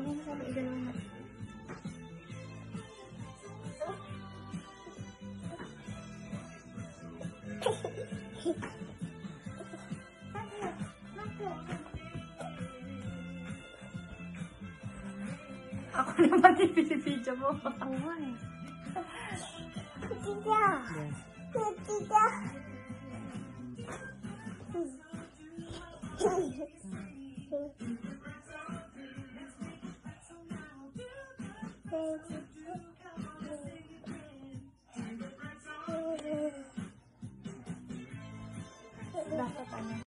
Kamu bisa sampai ide lama. Aku ni mati pipi-pipi je mau. Kuat. Ketiga. Ketiga. Thank you. Basta pa na.